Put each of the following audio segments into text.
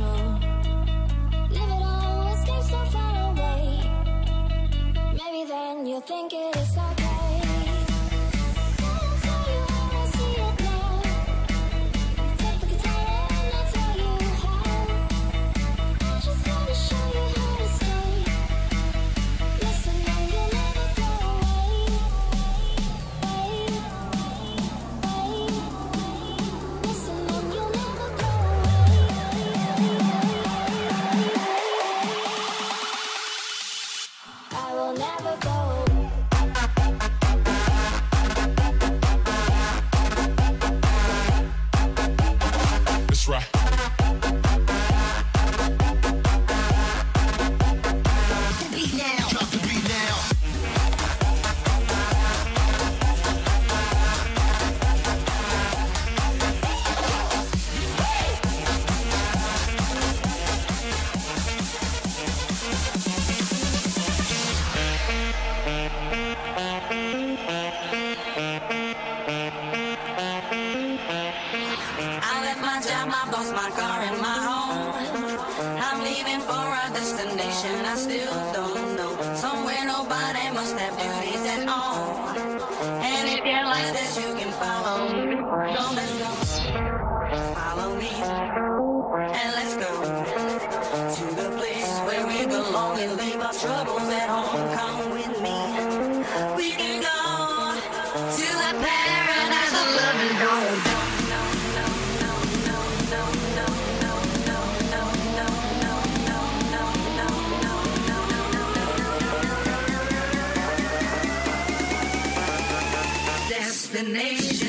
Live it escape so far away. Maybe then you'll think it is okay. destination.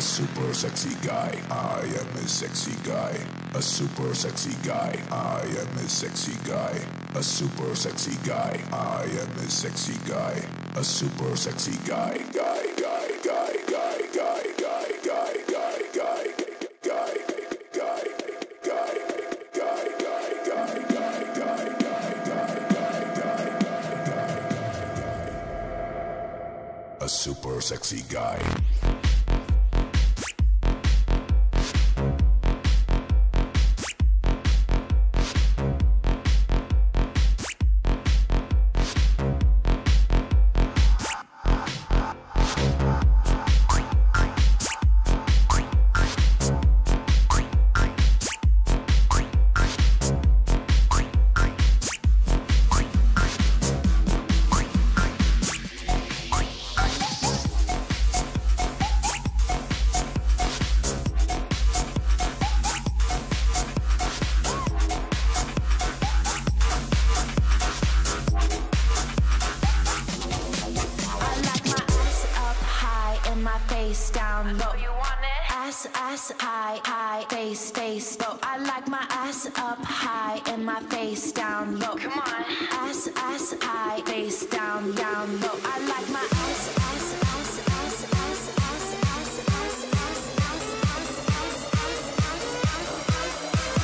Super sexy guy. I am a sexy guy. A super sexy guy. I am a sexy guy. A super sexy guy. I am a sexy guy, a super sexy guy, guy, guy, face down low. Ass, ass, high, high, face, face low. I like my ass up high and my face down low. Come on. Ass, ass, high, face down, down low. I like my ass, ass, ass, ass, ass, ass, ass, ass, ass, ass, ass, ass, ass, ass.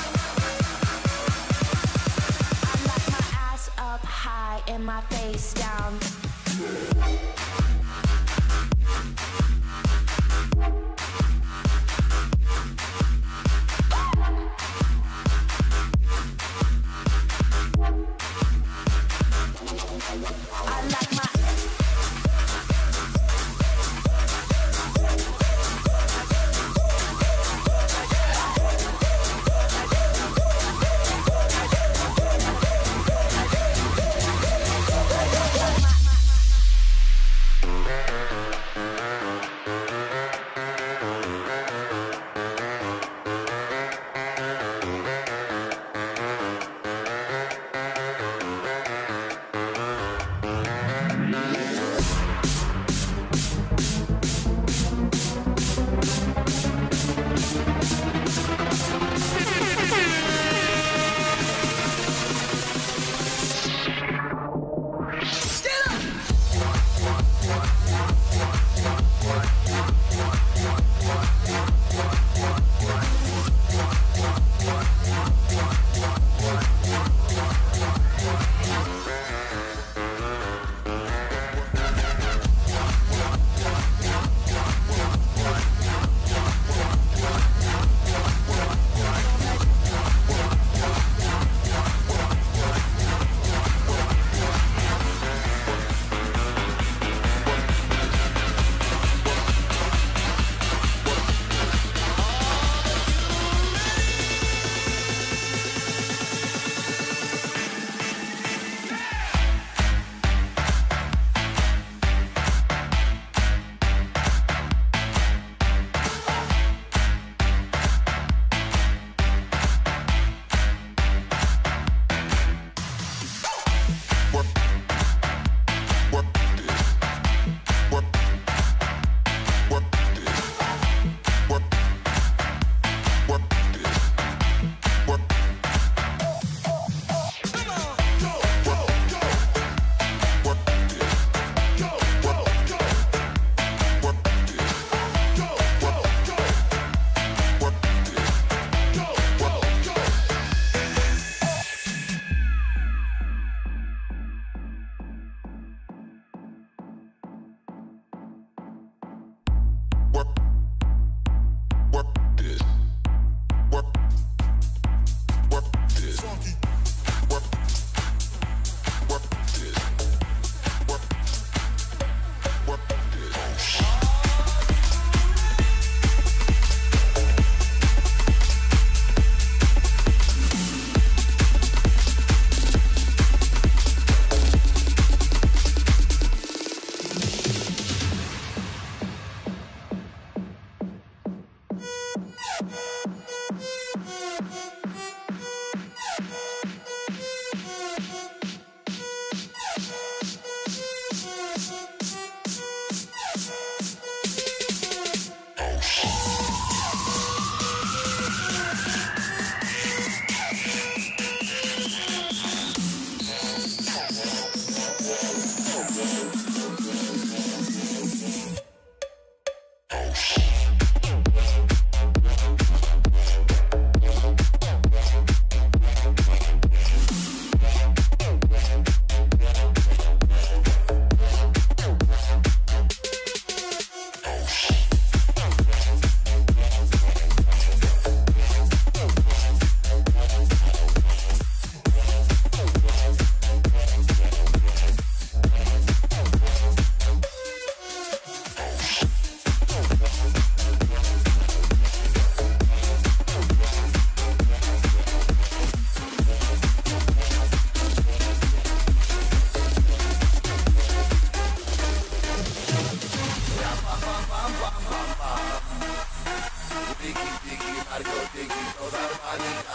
I like my ass up high and my face down. I like Cosa mágica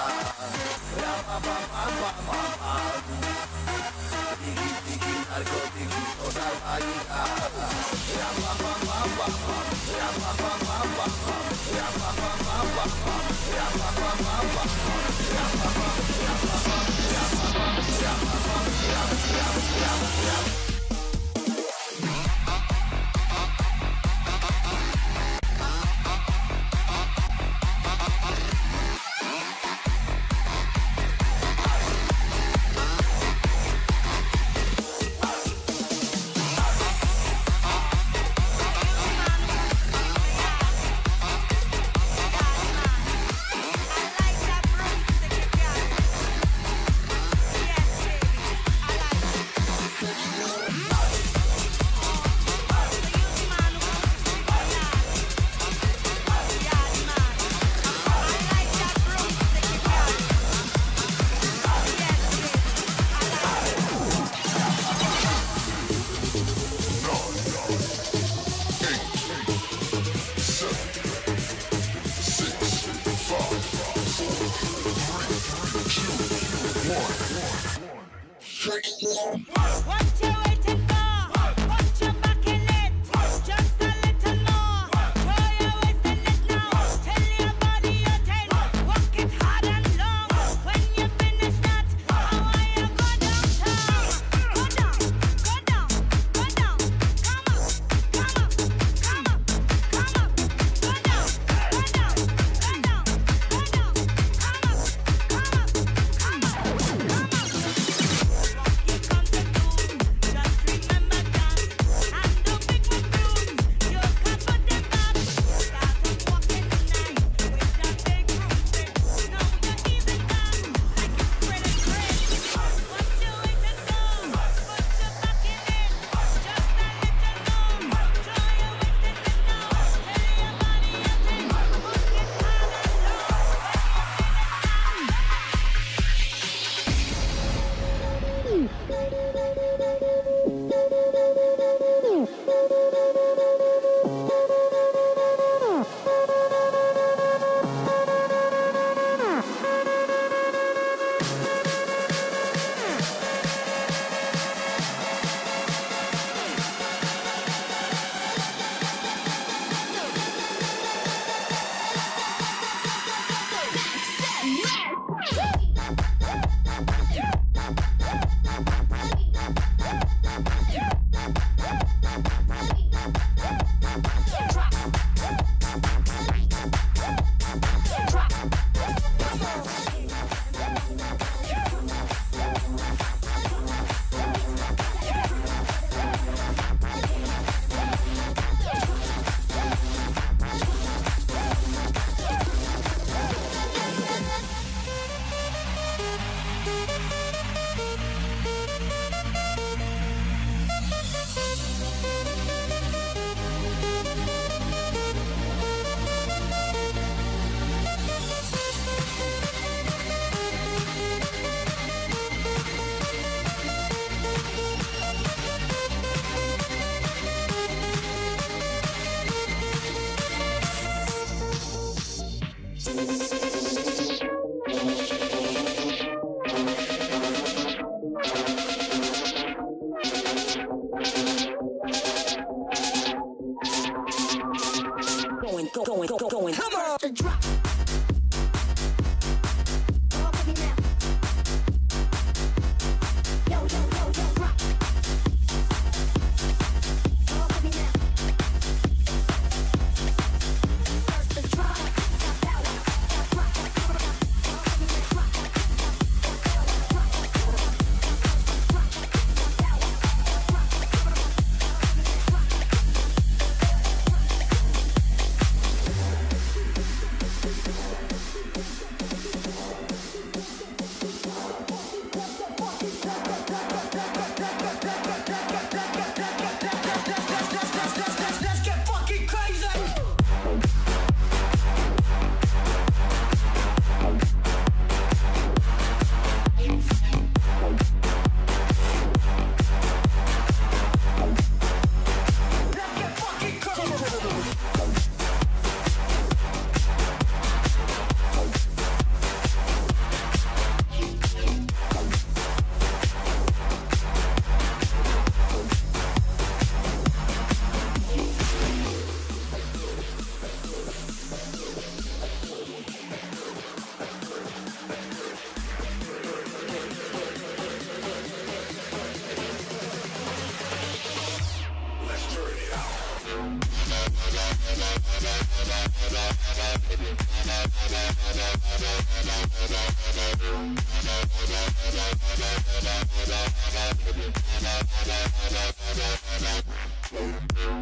Thank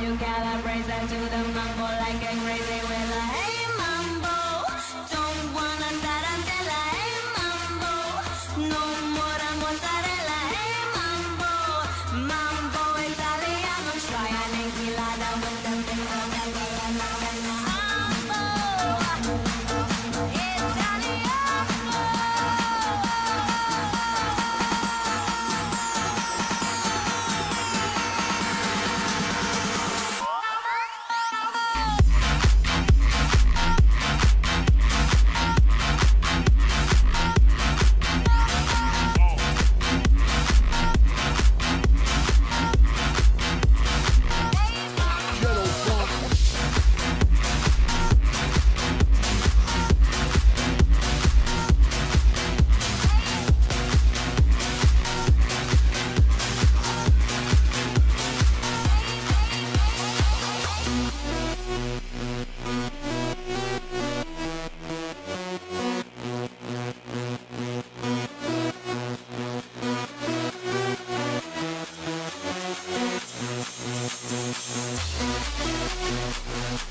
you gotta raise that to the mambo like a crazy with a Música